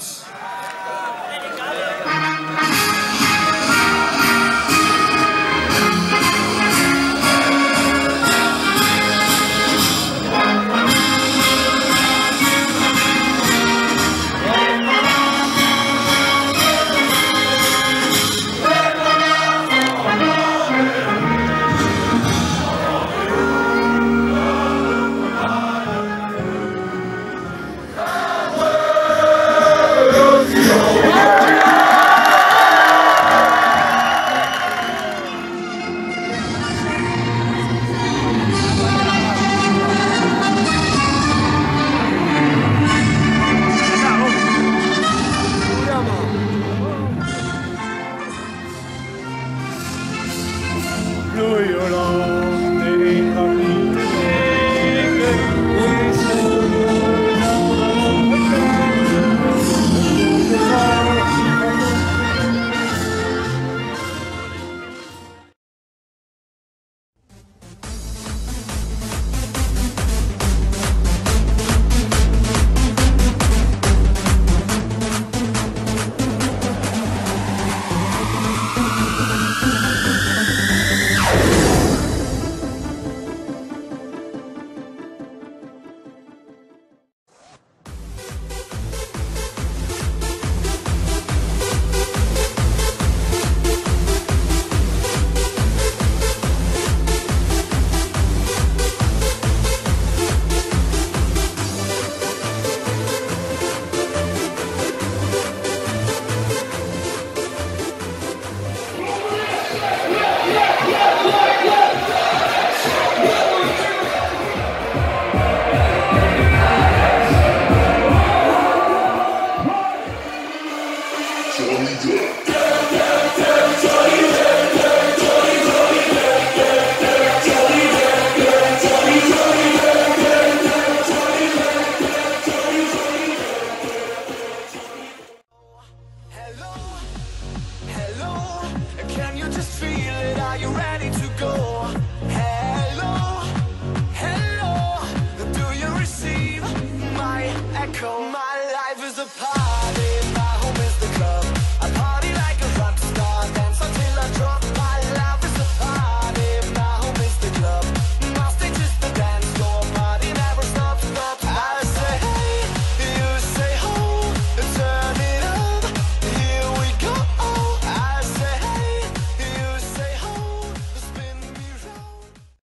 Christians. long. we go.